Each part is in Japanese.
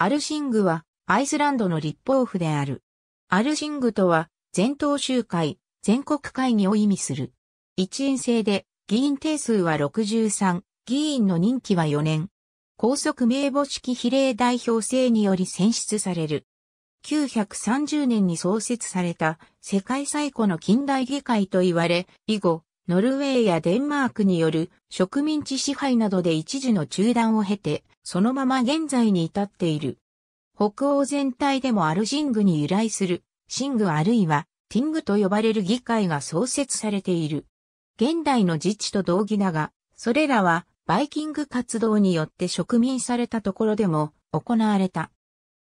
アルシングはアイスランドの立法府である。アルシングとは全党集会、全国会議を意味する。一員制で議員定数は63、議員の任期は4年。高速名簿式比例代表制により選出される。930年に創設された世界最古の近代議会と言われ、以後、ノルウェーやデンマークによる植民地支配などで一時の中断を経て、そのまま現在に至っている。北欧全体でもアルジングに由来する、シングあるいはティングと呼ばれる議会が創設されている。現代の自治と同義だが、それらはバイキング活動によって植民されたところでも行われた。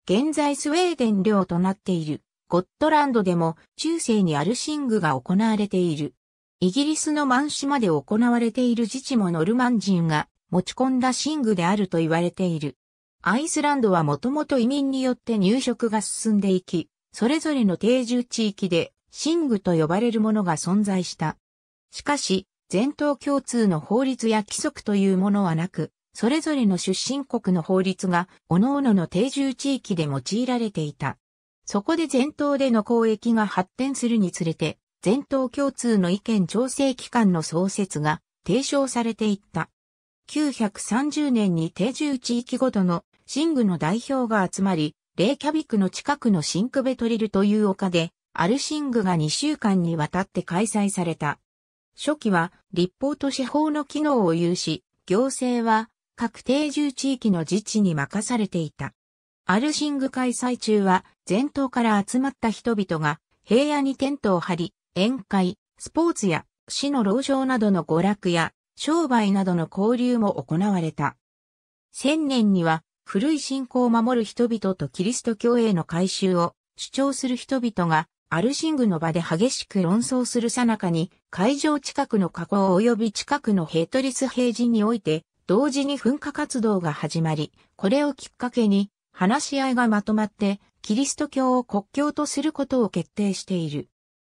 現在スウェーデン領となっているゴットランドでも中世にアルシングが行われている。イギリスのマン島で行われている自治もノルマン人が持ち込んだシングであると言われている。アイスランドはもともと移民によって入植が進んでいき、それぞれの定住地域でシングと呼ばれるものが存在した。しかし、全島共通の法律や規則というものはなく、それぞれの出身国の法律が、各々の定住地域で用いられていた。そこで全島での交易が発展するにつれて、全島共通の意見調整機関の創設が提唱されていった。930年に定住地域ごとのシングの代表が集まり、レイキャビクの近くのシンクベトリルという丘で、アルシングが2週間にわたって開催された。初期は立法と司法の機能を有し、行政は各定住地域の自治に任されていた。アルシング開催中は全島から集まった人々が平野にテントを張り、宴会、スポーツや市の老場などの娯楽や商売などの交流も行われた。千年には古い信仰を守る人々とキリスト教への改宗を主張する人々がアルシングの場で激しく論争するさなかに会場近くの河口及び近くのヘイトリス平人において同時に噴火活動が始まり、これをきっかけに話し合いがまとまってキリスト教を国教とすることを決定している。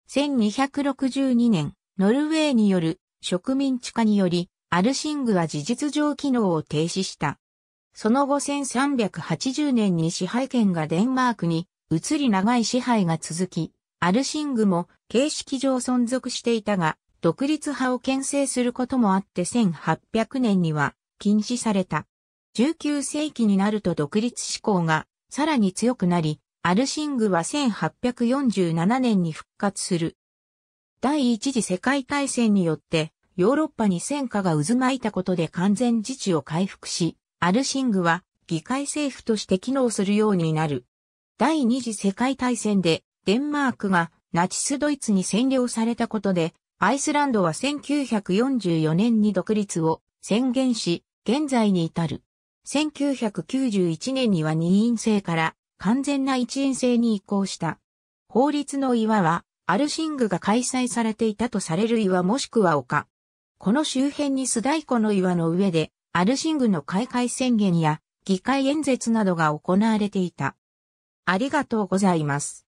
1262年、ノルウェーによる植民地化により、アルシングは事実上機能を停止した。その後1380年に支配権がデンマークに移り長い支配が続き、アルシングも形式上存続していたが、独立派を牽制することもあって1800年には禁止された。19世紀になると独立志向がさらに強くなり、アルシングは1847年に復活する。第一次世界大戦によってヨーロッパに戦火が渦巻いたことで完全自治を回復し、アルシングは議会政府として機能するようになる。第二次世界大戦でデンマークがナチスドイツに占領されたことで、アイスランドは1944年に独立を宣言し、現在に至る。1991年には二院制から完全な一院制に移行した。法律の岩は、アルシングが開催されていたとされる岩もしくは丘。この周辺にスダイコの岩の上で、アルシングの開会宣言や議会演説などが行われていた。ありがとうございます。